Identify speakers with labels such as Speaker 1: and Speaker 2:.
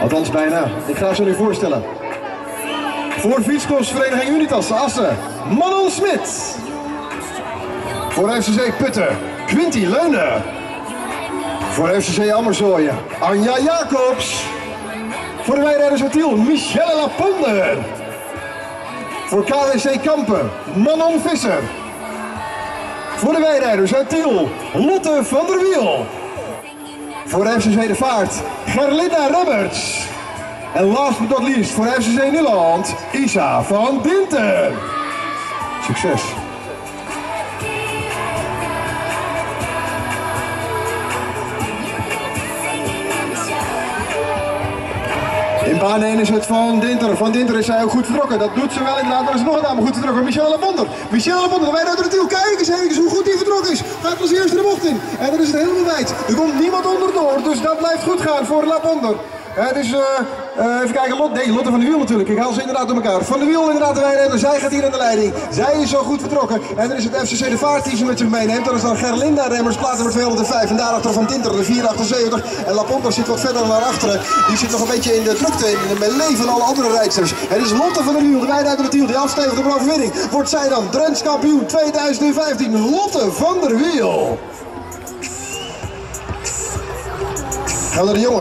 Speaker 1: Althans bijna. Ik ga ze nu voorstellen. Voor fietskostvereniging Unitas Assen, Manon Smit. Voor FCC Putten, Quinty Leunen. Voor FCC Amerzooien, Anja Jacobs. Voor de Wijrijders Tiel, Michelle Laponder. Voor KWC Kampen, Manon Visser. Voor de Wijrijders uit Tiel, Lotte van der Wiel. Voor De Vaart, Gerlinda Roberts. En last but not least voor FCC Nederland, Isa van Dinten. Succes. In baan 1 is het van Dinter. Van Dinter is zij ook goed vertrokken. Dat doet ze wel inderdaad. Er is nog een dame goed vertrokken. Michelle Labonder. Michelle Labonder, wij uit de tiel. Kijk eens even hoe goed die vertrokken is. Gaat als eerste de bocht in. En dan is het helemaal wijd. Er komt niemand onderdoor. Dus dat blijft goed gaan voor Labonder. Het is, uh, uh, even kijken, Lot, Lotte van de Wiel natuurlijk. Ik haal ze inderdaad door elkaar. Van de Wiel inderdaad de wijnrenner. Zij gaat hier aan de leiding. Zij is zo goed vertrokken. En dan is het FCC de Vaart die ze met zich meeneemt. Dat is dan Gerlinda Remmers, plaats nummer 205. En daarachter Van Tinter, de 478. En Laponta zit wat verder naar achteren. Die zit nog een beetje in de drukte, in de melee van alle andere rijdsters. Het is Lotte van de Wiel, de wijnrenner de Tiel, die afstevigt op een overwinning. Wordt zij dan Drents kampioen 2015. Lotte van der Wiel. Naar de.